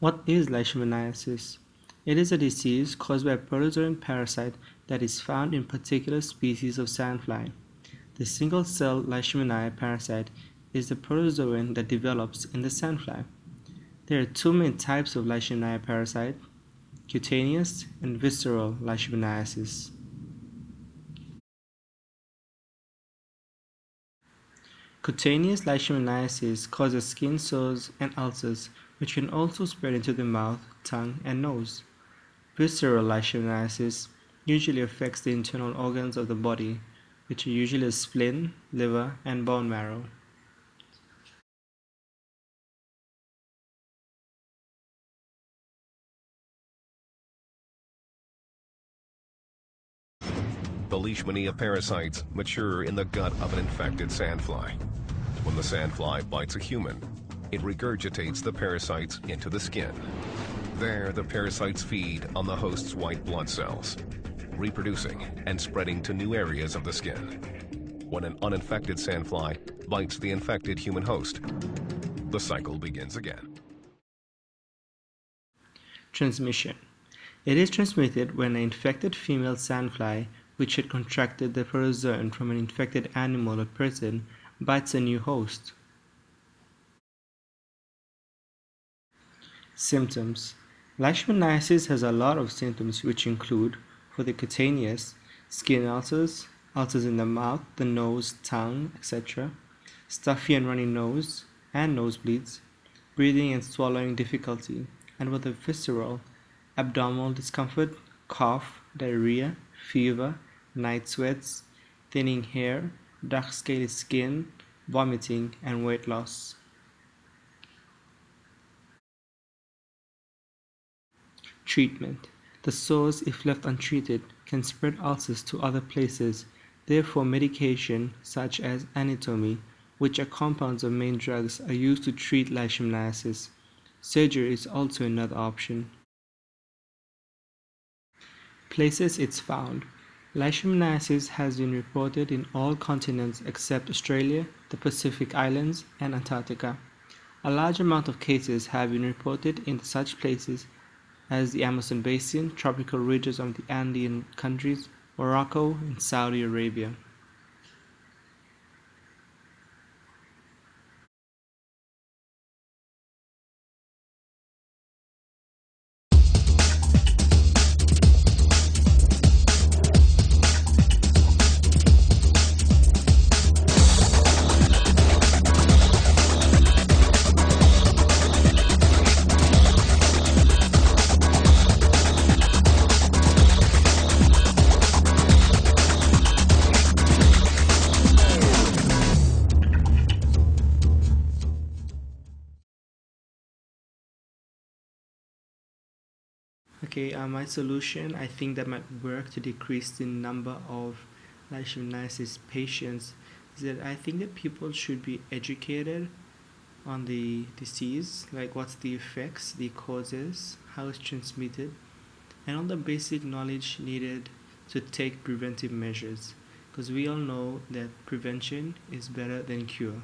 What is leishmaniasis? It is a disease caused by a protozoan parasite that is found in particular species of sandfly. The single-cell leishmania parasite is the protozoan that develops in the sandfly. There are two main types of leishmania parasite, cutaneous and visceral leishmaniasis. Cutaneous leishmaniasis causes skin sores and ulcers which can also spread into the mouth, tongue, and nose. Visceral leishmaniasis usually affects the internal organs of the body, which are usually the spleen, liver, and bone marrow. The Leishmania parasites mature in the gut of an infected sandfly. When the sandfly bites a human, it regurgitates the parasites into the skin. There, the parasites feed on the host's white blood cells, reproducing and spreading to new areas of the skin. When an uninfected sandfly bites the infected human host, the cycle begins again. Transmission. It is transmitted when an infected female sandfly, which had contracted the protozoan from an infected animal or person, bites a new host. Symptoms Leishmaniasis has a lot of symptoms which include, for the cutaneous, skin ulcers, ulcers in the mouth, the nose, tongue, etc., stuffy and runny nose and nosebleeds, breathing and swallowing difficulty, and for the visceral, abdominal discomfort, cough, diarrhea, fever, night sweats, thinning hair, dark scaly skin, vomiting, and weight loss. Treatment The sores, if left untreated, can spread ulcers to other places, therefore medication, such as antimony, which are compounds of main drugs, are used to treat leishmaniasis. Surgery is also another option. Places it's found Leishmaniasis has been reported in all continents except Australia, the Pacific Islands, and Antarctica. A large amount of cases have been reported in such places as the Amazon basin, tropical ridges of the Andean countries, Morocco, and Saudi Arabia. Okay, uh, my solution I think that might work to decrease the number of leishmaniasis patients is that I think that people should be educated on the disease, like what's the effects, the causes, how it's transmitted, and all the basic knowledge needed to take preventive measures. Because we all know that prevention is better than cure.